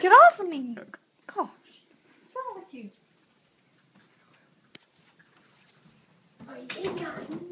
Get off of me! Gosh, what's wrong with you? Are you nine?